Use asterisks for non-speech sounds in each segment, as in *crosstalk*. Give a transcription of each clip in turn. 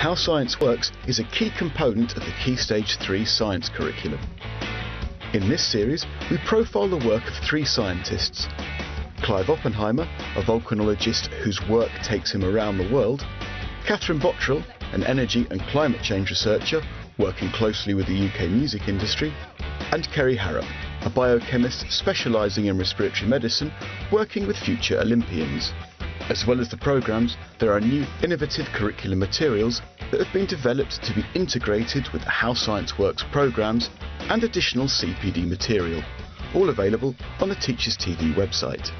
How Science Works is a key component of the Key Stage 3 science curriculum. In this series, we profile the work of three scientists. Clive Oppenheimer, a volcanologist whose work takes him around the world, Catherine Bottrill, an energy and climate change researcher working closely with the UK music industry, and Kerry Harrop, a biochemist specialising in respiratory medicine working with future Olympians. As well as the programmes, there are new innovative curriculum materials that have been developed to be integrated with the How Science Works programmes and additional CPD material, all available on the Teachers TV website.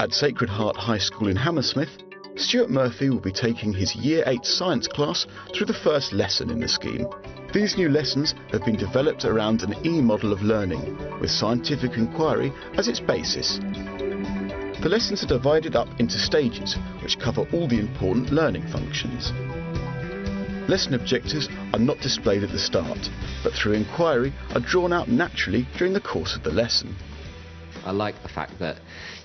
At Sacred Heart High School in Hammersmith, Stuart Murphy will be taking his Year 8 science class through the first lesson in the scheme. These new lessons have been developed around an E model of learning, with scientific inquiry as its basis. The lessons are divided up into stages which cover all the important learning functions. Lesson objectives are not displayed at the start, but through inquiry are drawn out naturally during the course of the lesson. I like the fact that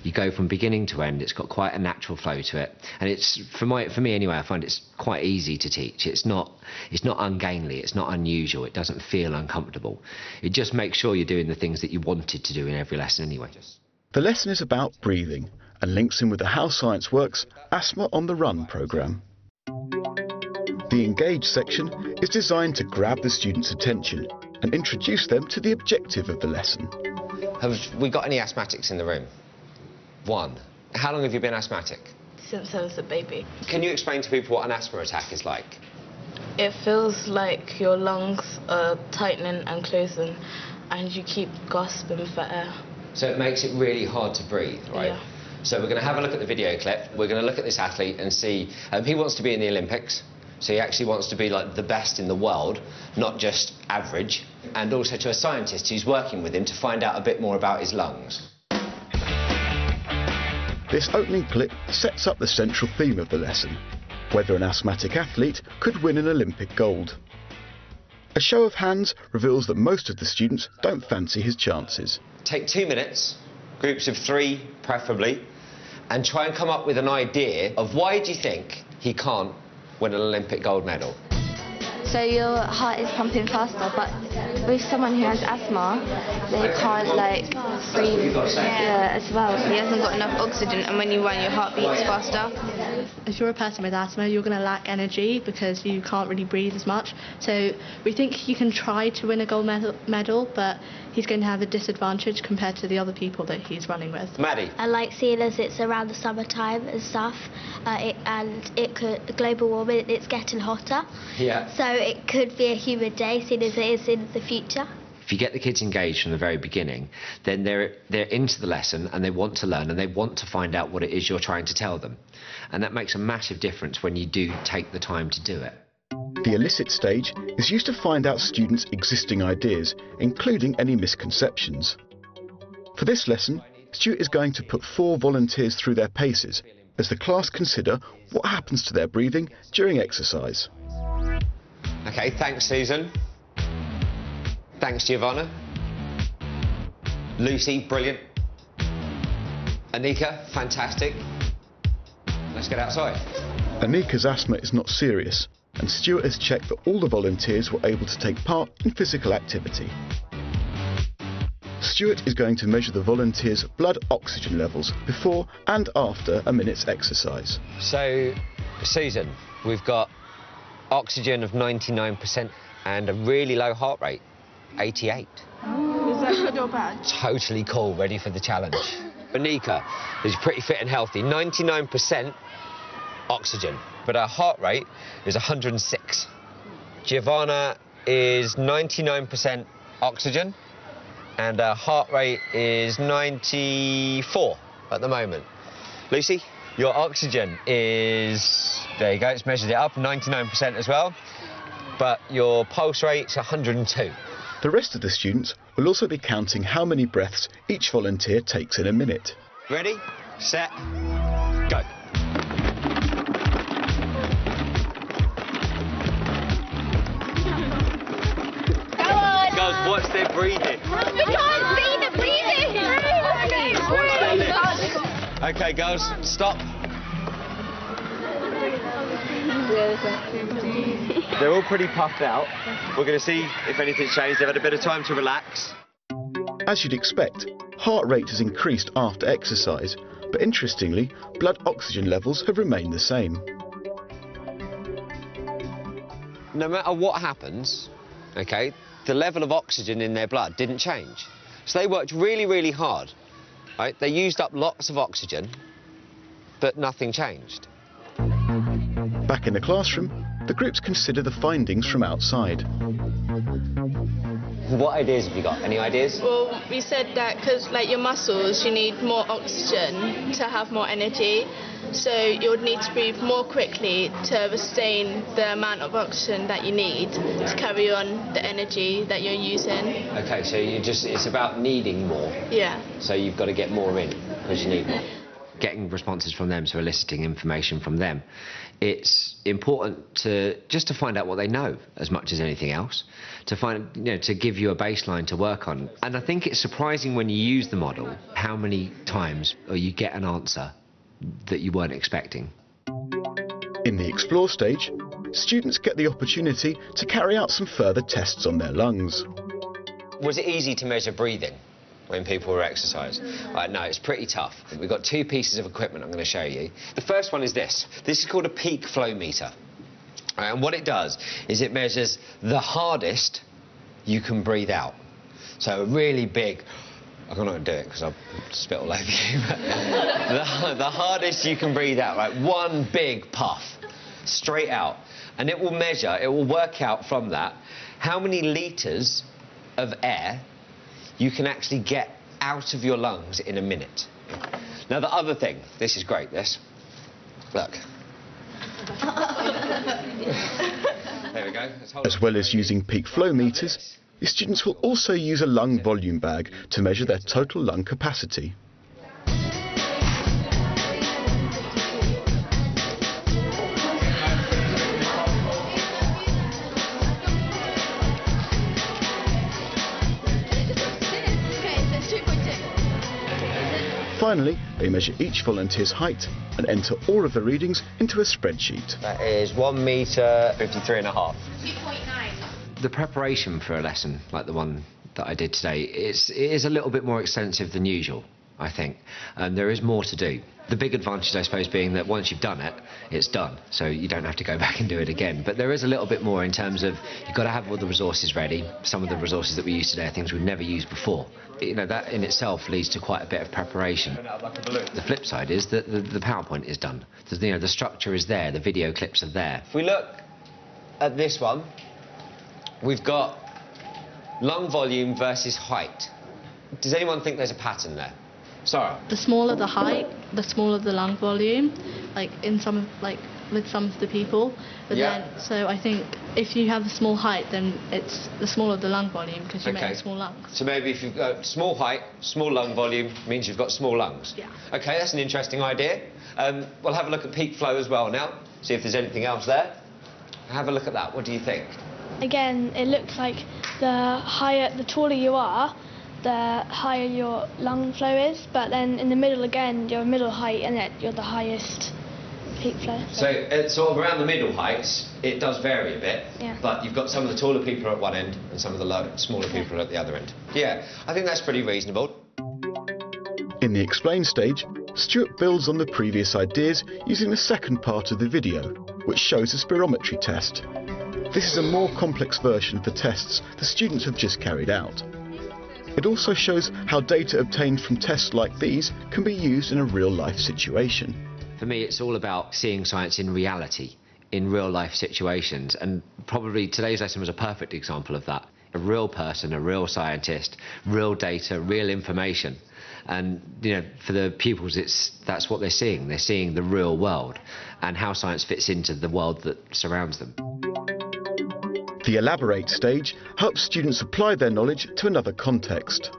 you go from beginning to end. It's got quite a natural flow to it, and it's for my for me anyway. I find it's quite easy to teach. It's not it's not ungainly. It's not unusual. It doesn't feel uncomfortable. It just makes sure you're doing the things that you wanted to do in every lesson anyway. The lesson is about breathing and links in with the How Science Works Asthma on the Run programme. The Engage section is designed to grab the students' attention and introduce them to the objective of the lesson. Have we got any asthmatics in the room? One. How long have you been asthmatic? Since I was a baby. Can you explain to people what an asthma attack is like? It feels like your lungs are tightening and closing and you keep gasping for air. So it makes it really hard to breathe, right? Yeah. So we're going to have a look at the video clip. We're going to look at this athlete and see. Um, he wants to be in the Olympics. So he actually wants to be like the best in the world, not just average. And also to a scientist who's working with him to find out a bit more about his lungs. This opening clip sets up the central theme of the lesson whether an asthmatic athlete could win an Olympic gold. A show of hands reveals that most of the students don't fancy his chances. Take two minutes, groups of three preferably, and try and come up with an idea of why do you think he can't win an Olympic gold medal? So your heart is pumping faster, but with someone who has asthma, they can't like breathe yeah, as well. He hasn't got enough oxygen, and when you run, your heart beats faster. If you're a person with asthma, you're going to lack energy because you can't really breathe as much. So we think he can try to win a gold medal, medal but he's going to have a disadvantage compared to the other people that he's running with. Maddie? I like seeing as it's around the summertime and stuff, uh, it, and it could global warming. It's getting hotter, Yeah. so it could be a humid day, seeing as it is in the future. If you get the kids engaged from the very beginning, then they're they're into the lesson and they want to learn and they want to find out what it is you're trying to tell them. And that makes a massive difference when you do take the time to do it. The elicit stage is used to find out students' existing ideas, including any misconceptions. For this lesson, Stuart is going to put four volunteers through their paces as the class consider what happens to their breathing during exercise. Okay, thanks Susan. Thanks Giovanna. Lucy, brilliant. Anika, fantastic. Let's get outside. Anika's asthma is not serious, and Stuart has checked that all the volunteers were able to take part in physical activity. Stuart is going to measure the volunteers' blood oxygen levels before and after a minute's exercise. So, Susan, we've got oxygen of 99% and a really low heart rate, 88. Is that good or bad? Totally cool, ready for the challenge. *coughs* Anika is pretty fit and healthy, 99% oxygen, but her heart rate is 106. Giovanna is 99% oxygen, and her heart rate is 94 at the moment. Lucy, your oxygen is, there you go, it's measured it up, 99% as well, but your pulse rate's 102. The rest of the students will also be counting how many breaths each volunteer takes in a minute. Ready, set, go. Girls, watch their breathing. We can't see the breathing. Okay, girls, stop. *laughs* They're all pretty puffed out. We're going to see if anything's changed. They've had a bit of time to relax. As you'd expect, heart rate has increased after exercise, but interestingly, blood oxygen levels have remained the same. No matter what happens, okay, the level of oxygen in their blood didn't change. So they worked really, really hard, right? They used up lots of oxygen, but nothing changed. Back in the classroom, the groups consider the findings from outside. What ideas have you got? Any ideas? Well, we said that because like your muscles, you need more oxygen to have more energy. So you would need to breathe more quickly to sustain the amount of oxygen that you need to carry on the energy that you're using. Okay, so you just, it's about needing more. Yeah. So you've got to get more in because you need more. Getting responses from them, so eliciting information from them. It's important to just to find out what they know as much as anything else, to find you know to give you a baseline to work on. And I think it's surprising when you use the model how many times or you get an answer that you weren't expecting. In the explore stage, students get the opportunity to carry out some further tests on their lungs. Was it easy to measure breathing when people were exercising? Uh, no, it's pretty tough. We've got two pieces of equipment I'm going to show you. The first one is this. This is called a peak flow meter. Uh, And what it does is it measures the hardest you can breathe out. So a really big, I'm not going to do it because I'll spit all over you. *laughs* the, the hardest you can breathe out, right? One big puff, straight out. And it will measure, it will work out from that how many litres of air you can actually get out of your lungs in a minute. Now, the other thing, this is great, this. Look. *laughs* there we go. As well as using peak flow meters, the students will also use a lung volume bag to measure their total lung capacity. Finally, they measure each volunteer's height and enter all of the readings into a spreadsheet. That is one metre, 53 and a half. The preparation for a lesson like the one that I did today is, it is a little bit more extensive than usual, I think. And there is more to do. The big advantage, I suppose, being that once you've done it, it's done. So you don't have to go *laughs* back and do it again. But there is a little bit more in terms of you've got to have all the resources ready. Some of the resources that we use today are things we've never used before. You know, that in itself leads to quite a bit of preparation. The flip side is that the, the PowerPoint is done. The, you know, the structure is there, the video clips are there. If we look at this one, we've got lung volume versus height. Does anyone think there's a pattern there? Sarah? The smaller the height, the smaller the lung volume, like in some like with some of the people. But Yeah. then, so I think if you have a small height, then it's the smaller the lung volume because you Okay. make small lungs. So maybe if you've got small height, small lung volume, means you've got small lungs. Yeah. Okay, that's an interesting idea. Um, we'll have a look at peak flow as well now, see if there's anything else there. Have a look at that. What do you think? Again, it looks like the higher, the taller you are, the higher your lung flow is. But then in the middle again, you're middle height, and then you're the highest peak flow. So, sort of around the middle heights, it does vary a bit. Yeah. But you've got some of the taller people at one end and some of the low, smaller people at the other end. Yeah, I think that's pretty reasonable. In the explain stage, Stuart builds on the previous ideas using the second part of the video, which shows a spirometry test. This is a more complex version of the tests the students have just carried out. It also shows how data obtained from tests like these can be used in a real life situation. For me, it's all about seeing science in reality, in real life situations. And probably today's lesson was a perfect example of that. A real person, a real scientist, real data, real information. And you know, for the pupils, it's that's what they're seeing. They're seeing the real world and how science fits into the world that surrounds them. The elaborate stage helps students apply their knowledge to another context.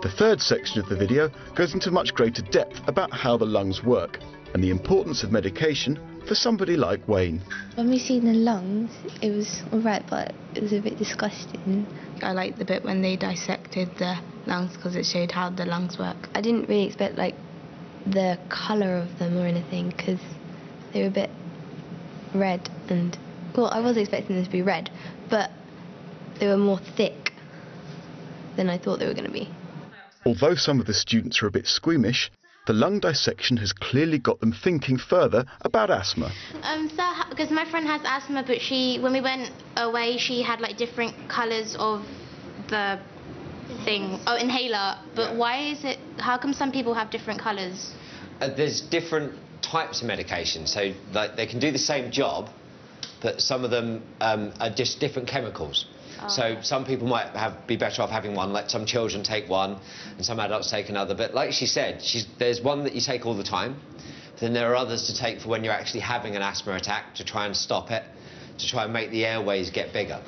The third section of the video goes into much greater depth about how the lungs work and the importance of medication for somebody like Wayne. When we seen the lungs, it was alright, but it was a bit disgusting. I liked the bit when they dissected the lungs because it showed how the lungs work. I didn't really expect like the colour of them or anything because they were a bit red and well, I was expecting them to be red, but they were more thick than I thought they were going to be. Although some of the students are a bit squeamish, the lung dissection has clearly got them thinking further about asthma. Um, so because my friend has asthma, but she when we went away, she had like different colours of the thing. Oh, inhaler. But why is it? How come some people have different colours? Uh, there's different types of medication, so like they can do the same job, but some of them um, are just different chemicals. So some people might have, be better off having one, like some children take one and some adults take another. But like she said, she's, there's one that you take all the time. Then there are others to take for when you're actually having an asthma attack to try and stop it, to try and make the airways get bigger.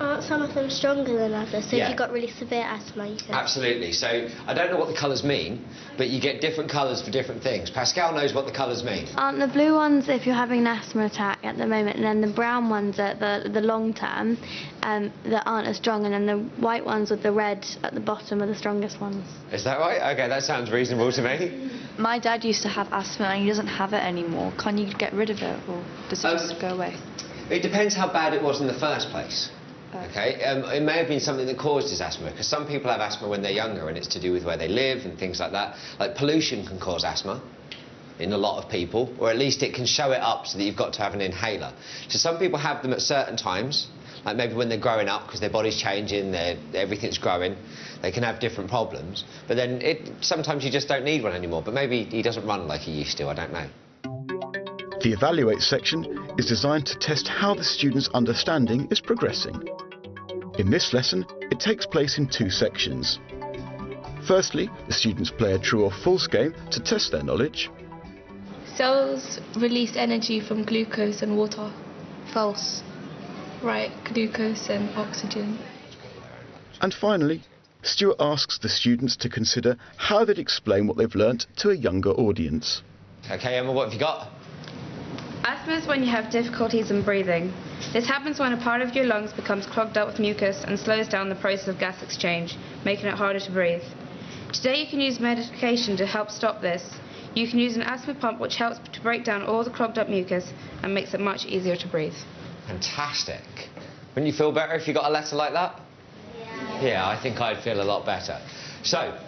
Aren't some of them stronger than others? So Yeah. if you've got really severe asthma, you can. Absolutely. So I don't know what the colours mean, but you get different colours for different things. Pascal knows what the colours mean. Aren't the blue ones if you're having an asthma attack at the moment, and then the brown ones at the the long term um, that aren't as strong, and then the white ones with the red at the bottom are the strongest ones. Is that right? Okay, that sounds reasonable to me. My dad used to have asthma and he doesn't have it anymore. Can you get rid of it or does it Um, just go away? It depends how bad it was in the first place. Okay, um, it may have been something that caused his asthma because some people have asthma when they're younger and it's to do with where they live and things like that. Like pollution can cause asthma in a lot of people, or at least it can show it up so that you've got to have an inhaler. So some people have them at certain times, like maybe when they're growing up because their body's changing, their, everything's growing, they can have different problems. But then it, sometimes you just don't need one anymore. But maybe he doesn't run like he used to, I don't know. The Evaluate section is designed to test how the student's understanding is progressing. In this lesson, it takes place in two sections. Firstly, the students play a true or false game to test their knowledge. Cells release energy from glucose and water. False. Right, glucose and oxygen. And finally, Stuart asks the students to consider how they'd explain what they've learnt to a younger audience. Okay, Emma, what have you got? Asthma is when you have difficulties in breathing. This happens when a part of your lungs becomes clogged up with mucus and slows down the process of gas exchange, making it harder to breathe. Today you can use medication to help stop this. You can use an asthma pump which helps to break down all the clogged up mucus and makes it much easier to breathe. Fantastic. Wouldn't you feel better if you got a letter like that? Yeah. Yeah, I think I'd feel a lot better. So,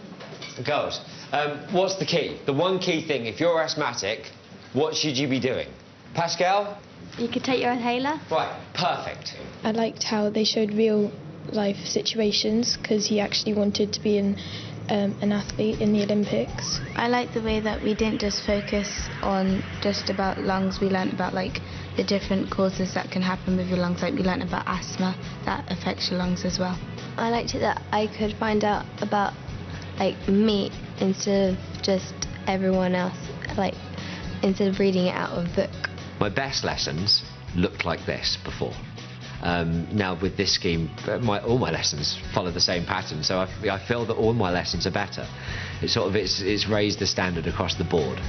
girls, um, what's the key? The one key thing, if you're asthmatic, what should you be doing? Pascal? You could take your inhaler. Right, perfect. I liked how they showed real life situations because he actually wanted to be an, um, an athlete in the Olympics. I like the way that we didn't just focus on just about lungs. We learnt about like the different causes that can happen with your lungs. Like we learnt about asthma that affects your lungs as well. I liked it that I could find out about like me instead of just everyone else. Like instead of reading it out of a book. My best lessons looked like this before. Um, now with this scheme, uh, my, all my lessons follow the same pattern, so I feel that all my lessons are better. It's sort of it's, it's raised the standard across the board.